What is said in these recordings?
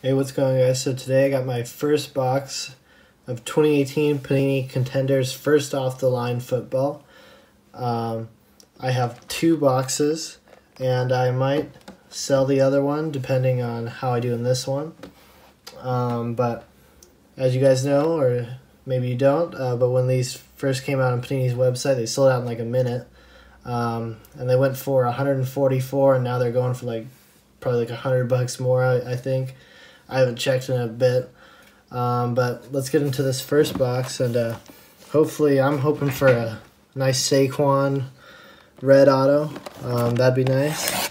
Hey, what's going on, guys? So today I got my first box of 2018 Panini Contenders First Off the Line Football. Um, I have two boxes, and I might sell the other one depending on how I do in this one. Um, but as you guys know, or maybe you don't, uh, but when these first came out on Panini's website, they sold out in like a minute. Um, and they went for 144, and now they're going for like probably like 100 bucks more, I, I think. I haven't checked in a bit. Um, but let's get into this first box, and uh, hopefully, I'm hoping for a nice Saquon red auto. Um, that'd be nice.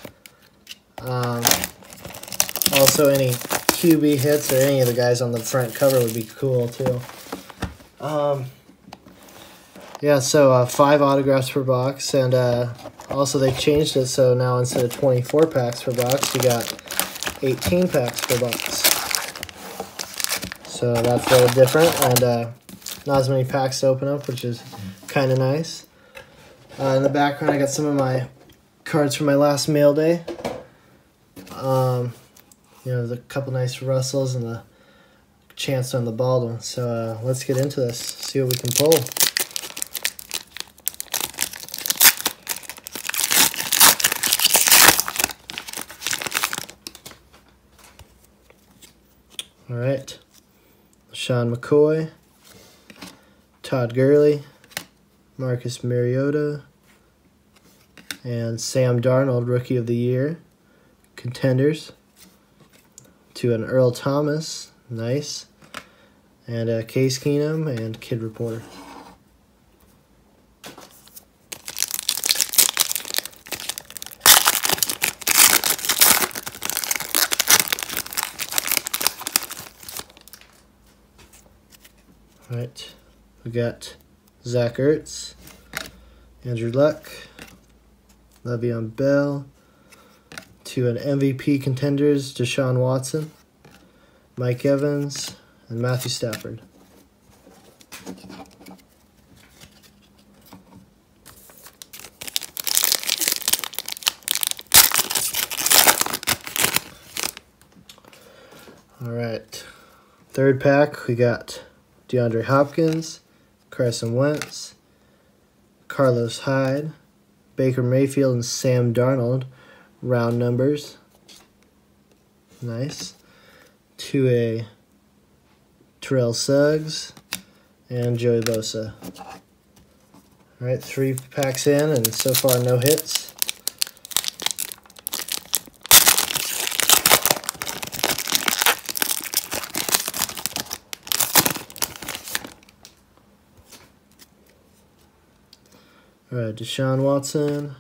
Um, also, any QB hits or any of the guys on the front cover would be cool too. Um, yeah, so uh, five autographs per box, and uh, also they changed it so now instead of 24 packs per box, you got 18 packs per box. So that's a little different, and uh, not as many packs to open up, which is kind of nice. Uh, in the background, I got some of my cards from my last mail day. Um, you know, there's a couple nice Russells and the chance on the Baldwin. So uh, let's get into this, see what we can pull. All right. Sean McCoy, Todd Gurley, Marcus Mariota, and Sam Darnold, Rookie of the Year. Contenders. To an Earl Thomas, nice. And a Case Keenum and Kid Reporter. All right, we got Zach Ertz, Andrew Luck, Le'Veon Bell, to an MVP contenders, Deshaun Watson, Mike Evans, and Matthew Stafford. All right, third pack, we got DeAndre Hopkins, Carson Wentz, Carlos Hyde, Baker Mayfield, and Sam Darnold. Round numbers. Nice. To a Terrell Suggs and Joey Bosa. All right, three packs in, and so far no hits. All right, Deshaun Watson.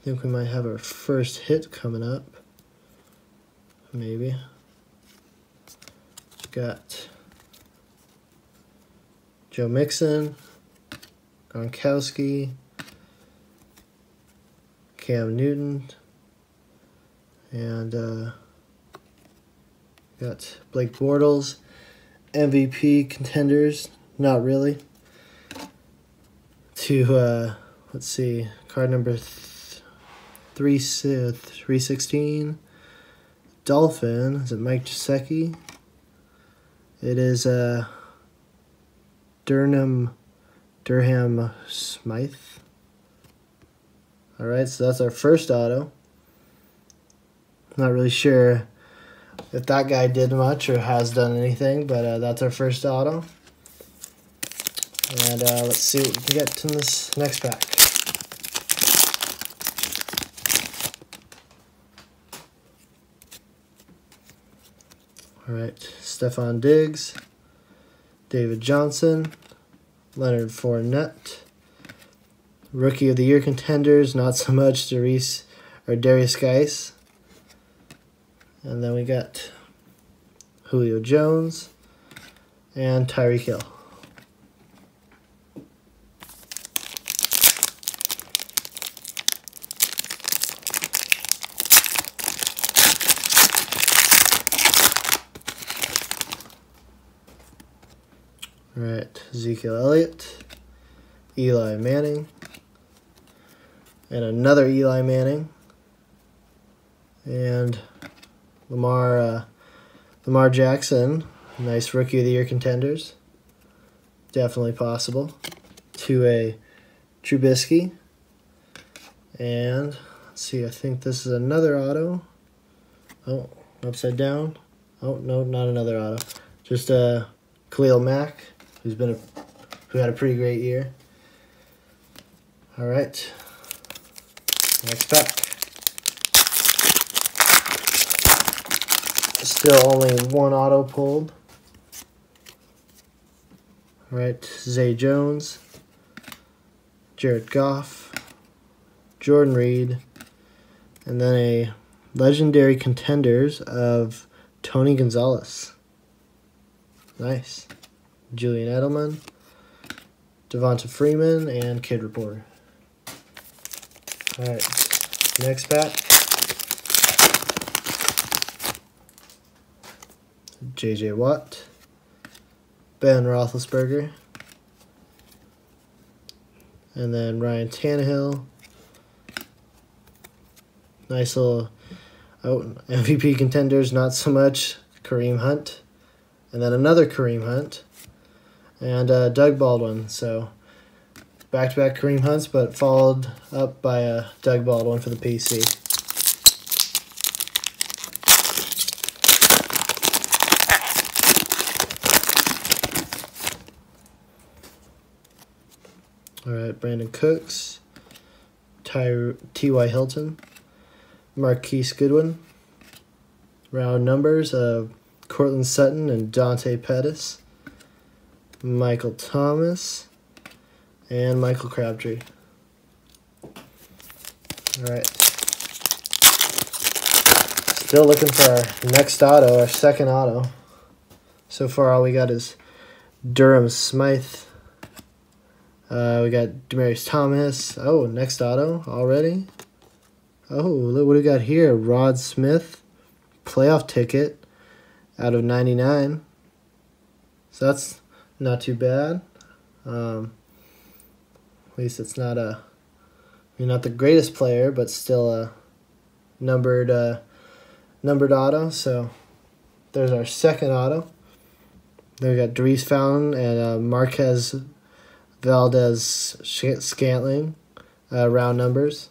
I think we might have our first hit coming up. Maybe. Got Joe Mixon, Gronkowski, Cam Newton, and uh, got Blake Bortles, MVP contenders. Not really to uh, let's see, card number th- three three sixteen. Dolphin is it Mike Gesicki? It is uh, Durham Durham Smythe. All right, so that's our first auto. Not really sure if that guy did much or has done anything, but uh, that's our first auto. And uh, let's see what we can get in this next pack. All right, Stefon Diggs, David Johnson, Leonard Fournette, Rookie of the Year contenders, not so much Derrius or Derrius Guice. And then we got Julio Jones and Tyreek Hill. Right, Ezekiel Elliott, Eli Manning, and another Eli Manning, and Lamar uh, Lamar Jackson, nice rookie of the year contenders. Definitely possible. To a Trubisky. And let's see, I think this is another auto. Oh, upside down. Oh no, not another auto. Just uh Khalil Mack, who's been a who had a pretty great year. All right. Next pack. Still only one auto pulled. All right, Zay Jones, Jared Goff, Jordan Reed, and then a legendary contenders of Tony Gonzalez. Nice. Julian Edelman, Devonta Freeman, and Kid Reporter. All right, next pack. J.J. Watt, Ben Roethlisberger, and then Ryan Tannehill. Nice little oh, MVP contenders, not so much. Kareem Hunt, and then another Kareem Hunt, and uh, Doug Baldwin. So back to back Kareem Hunts, but followed up by uh, Doug Baldwin for the PC. All right, Brandin Cooks, T.Y. T.Y. Hilton, Marquise Goodwin. Round numbers of Courtland Sutton and Dante Pettis. Michael Thomas, and Michael Crabtree. All right. Still looking for our next auto, our second auto. So far, all we got is Durham Smythe. Uh, we got Demaryius Thomas. Oh, next auto already. Oh, look what we got here. Rod Smith, playoff ticket out of 99. So that's not too bad. Um, at least it's not a, you're not the greatest player, but still a numbered uh, numbered auto. So there's our second auto. Then we got Dries Fountain and uh, Marquez Valdes-Scantling, uh, round numbers.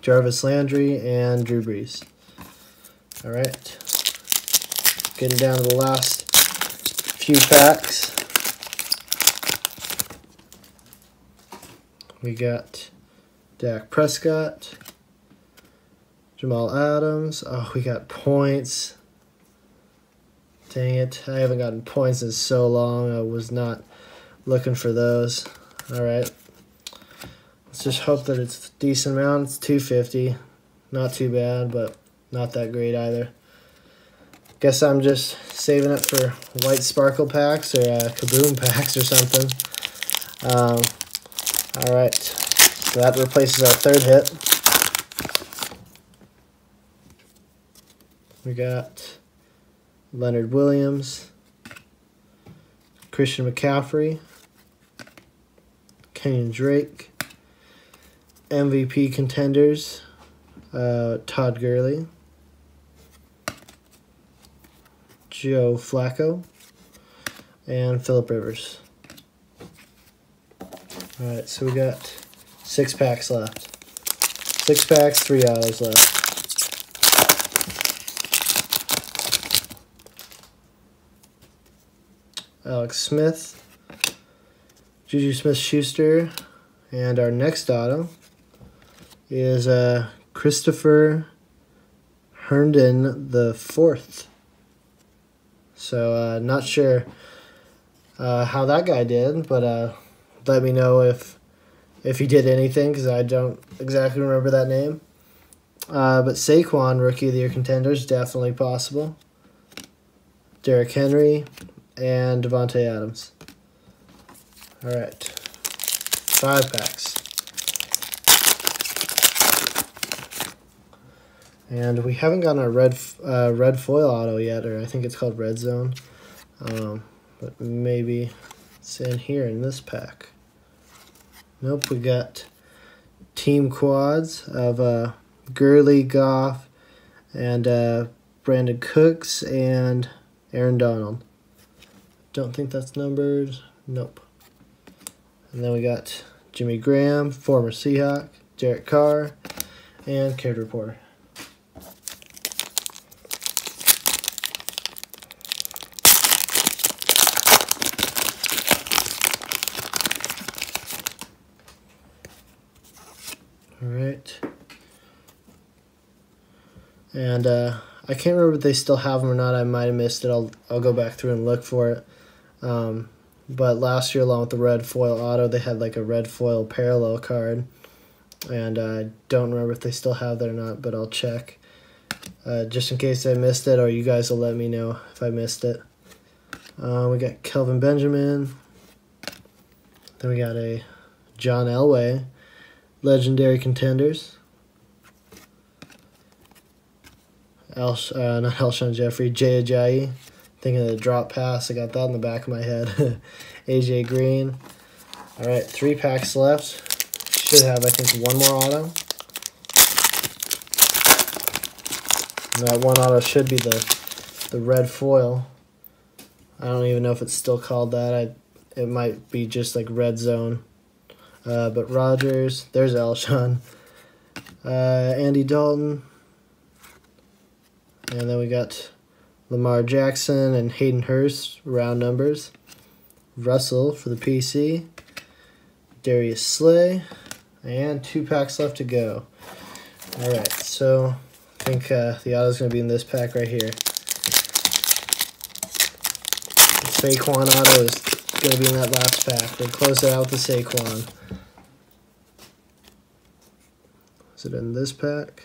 Jarvis Landry and Drew Brees. All right. Getting down to the last few packs. We got Dak Prescott, Jamal Adams. Oh, we got points. Dang it. I haven't gotten points in so long. I was not looking for those. All right. Let's just hope that it's a decent amount. It's 250. Not too bad, but not that great either. Guess I'm just saving it for white sparkle packs or uh, kaboom packs or something. Um, all right, so that replaces our third hit. We got Leonard Williams, Christian McCaffrey, Kenyan Drake, MVP contenders, uh, Todd Gurley. Joe Flacco, and Philip Rivers. All right, so we got six packs left. Six packs, three autos left. Alex Smith, Juju Smith Schuster, and our next auto is uh, Christopher Herndon the fourth. So uh, not sure uh, how that guy did, but uh, let me know if if he did anything because I don't exactly remember that name. Uh, but Saquon, rookie of the year contenders, definitely possible. Derrick Henry and Davante Adams. All right, five packs. And we haven't gotten our red uh, red foil auto yet, or I think it's called Red Zone. Um, but maybe it's in here in this pack. Nope, we got team quads of uh, Gurley, Goff, and uh, Brandin Cooks, and Aaron Donald. Don't think that's numbered. Nope. And then we got Jimmy Graham, former Seahawk, Derek Carr, and Card Reporter. All right. And uh, I can't remember if they still have them or not. I might have missed it. I'll I'll go back through and look for it. Um, but last year, along with the red foil auto, they had like a red foil parallel card, and uh, I don't remember if they still have that or not. But I'll check, uh, just in case I missed it, or you guys will let me know if I missed it. Uh, we got Kelvin Benjamin. Then we got a John Elway, legendary contenders. El, uh, not Alshon Jeffery, Jay Ajayi. Thinking of the drop pass, I got that in the back of my head. AJ Green. All right, three packs left. Should have, I think, one more auto. And that one auto should be the the red foil. I don't even know if it's still called that. I it might be just like red zone. Uh, but Rodgers, there's Alshon. Uh, Andy Dalton. And then we got Lamar Jackson and Hayden Hurst, round numbers. Russell for the PC. Darius Slay. And two packs left to go. Alright, so I think uh, the auto is going to be in this pack right here. Saquon auto is going to be in that last pack. We'll close it out with the Saquon. Is it in this pack?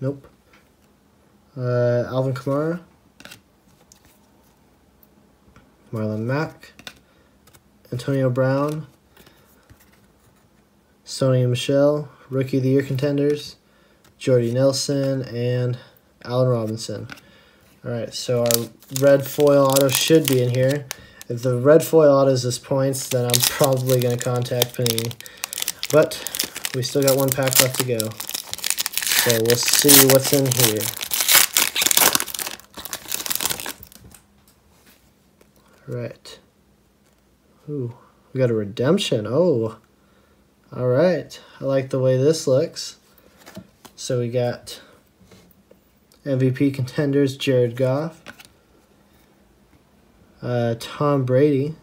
Nope. Uh, Alvin Kamara. Marlon Mack. Antonio Brown. Sony Michel. Rookie of the Year contenders. Jordy Nelson and Allen Robinson. Alright, so our red foil auto should be in here. If the red foil auto is this points, then I'm probably going to contact Panini. But we still got one pack left to go. So we'll see what's in here. Right. Ooh, we got a redemption. Oh. All right. I like the way this looks. So we got MVP contenders Jared Goff, uh, Tom Brady,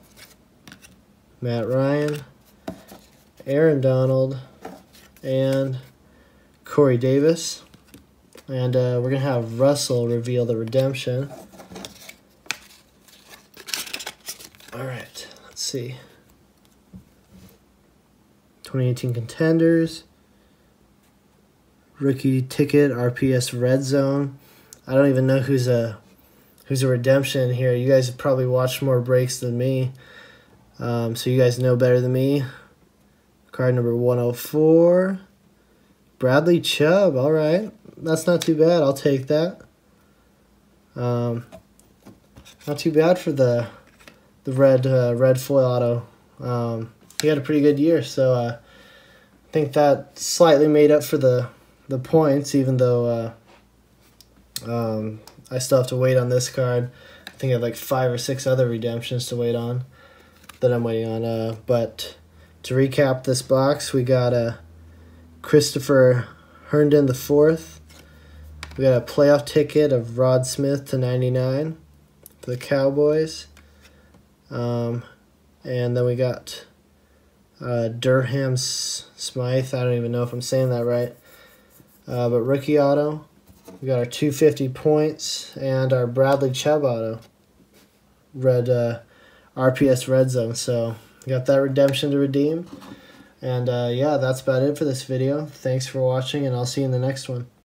Matt Ryan, Aaron Donald, and Corey Davis. And uh, we're going to have Russell reveal the redemption. All right, let's see. 2018 contenders. Rookie ticket, RPS Red Zone. I don't even know who's a who's a redemption here. You guys have probably watched more breaks than me. Um, so you guys know better than me. Card number 104. Bradley Chubb. All right. That's not too bad. I'll take that. Um, not too bad for the the red uh, red foil auto. Um, he had a pretty good year, so uh, I think that slightly made up for the the points, even though uh, um, I still have to wait on this card. I think I have like five or six other redemptions to wait on that I'm waiting on. Uh, but to recap this box, we got a Christopher Herndon the fourth. We got a playoff ticket of Rod Smith to 99 for the Cowboys. Um, and then we got uh, Durham Smythe. I don't even know if I'm saying that right. Uh, but rookie auto. We got our 250 points and our Bradley Chubb auto. Red uh, RPS Red Zone. So got that redemption to redeem. And uh, yeah, that's about it for this video. Thanks for watching, and I'll see you in the next one.